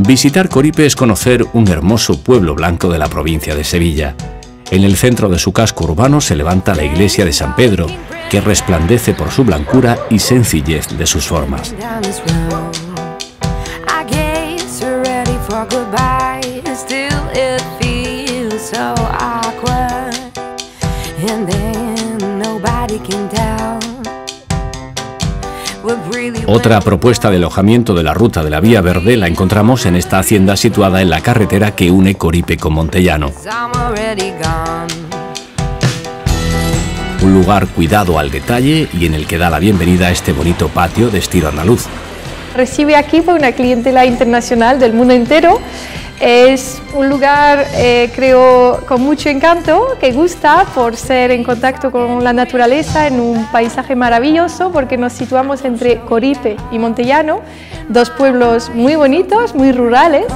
Visitar Coripe es conocer un hermoso pueblo blanco de la provincia de Sevilla. En el centro de su casco urbano se levanta la iglesia de San Pedro, que resplandece por su blancura y sencillez de sus formas. Otra propuesta de alojamiento de la ruta de la Vía Verde la encontramos en esta hacienda situada en la carretera que une Coripe con Montellano. Un lugar cuidado al detalle y en el que da la bienvenida a este bonito patio de estilo andaluz. Recibe aquí una clientela internacional del mundo entero es un lugar, eh, creo, con mucho encanto, que gusta por ser en contacto con la naturaleza en un paisaje maravilloso, porque nos situamos entre Coripe y Montellano, dos pueblos muy bonitos, muy rurales.